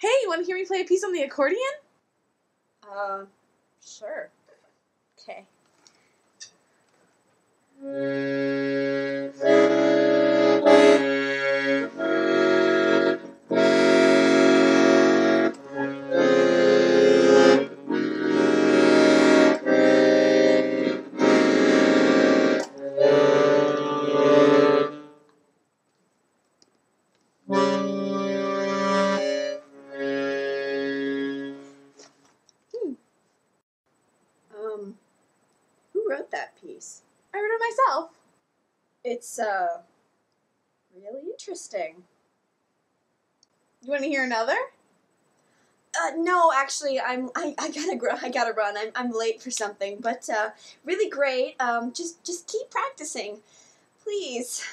Hey, you want to hear me play a piece on the accordion? Uh, sure. Okay. Um, who wrote that piece? I wrote it myself. It's, uh, really interesting. You want to hear another? Uh, no, actually, I'm I, I gotta gr- I gotta run. I'm I'm late for something, but uh, really great. Um, just just keep practicing, please.